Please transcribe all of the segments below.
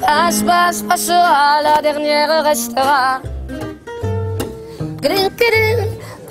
Passe, passe, passera, la dernière restera. Gling.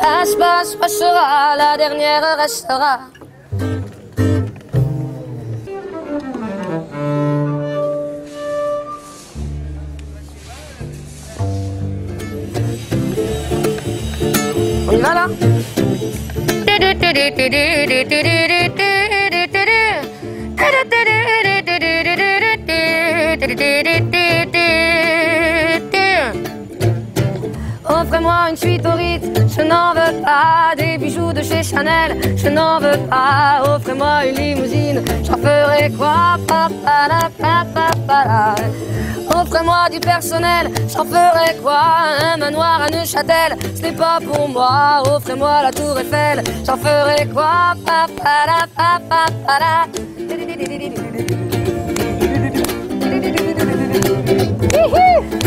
Passe, passe, passera, la dernière restera. On y va là? Offrez-moi une suite au rythme, je n'en veux pas. Des bijoux de chez Chanel, je n'en veux pas. Offrez-moi une limousine, j'en ferai quoi? Offrez-moi du personnel, j'en ferai quoi? Un manoir à Neuchâtel, ce n'est pas pour moi Offrez-moi la tour Eiffel, j'en ferai quoi? Pa, pa, la, pa, pa, pa, la.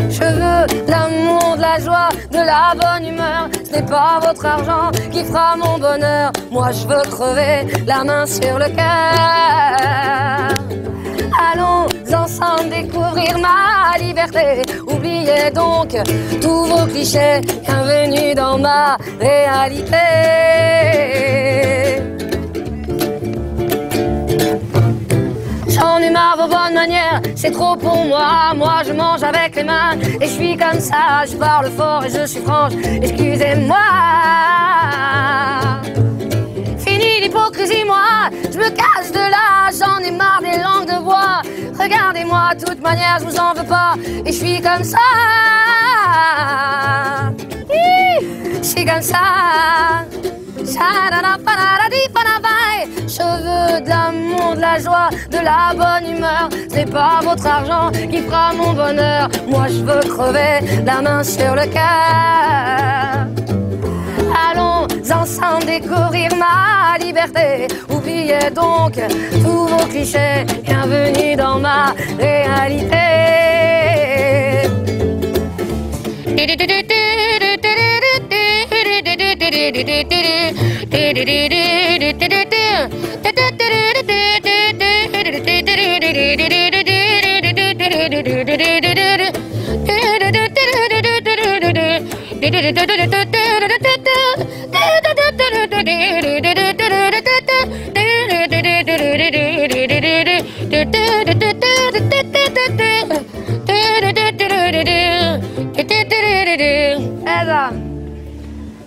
Je veux l'amour, de la joie, de la bonne humeur. Ce n'est pas votre argent qui fera mon bonheur. Moi, je veux crever la main sur le cœur. Allons ensemble découvrir ma liberté. Oubliez donc tous vos clichés. Bienvenue dans ma réalité. J'en ai marre vos bonnes manières, c'est trop pour moi. Moi je mange avec les mains et je suis comme ça. Je parle fort et je suis franche, excusez-moi. Me cache de là. J'en ai marre des langues de bois. Regardez-moi, de toute manière, je vous en veux pas. Et je suis comme ça. Je suis comme ça. Je veux de l'amour, de la joie, de la bonne humeur. C'est pas votre argent qui fera mon bonheur. Moi je veux crever la main sur le cœur. Allons ensemble découvrir ma liberté. Oubliez donc tous vos clichés. Bienvenue dans ma réalité.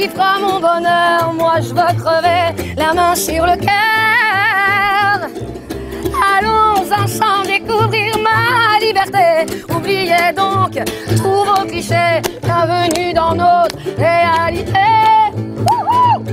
qui fera mon bonheur. Moi, je veux crever la main sur le cœur. Allons ensemble découvrir ma liberté. Oubliez donc tous vos clichés. Bienvenue dans notre réalité. Wouhou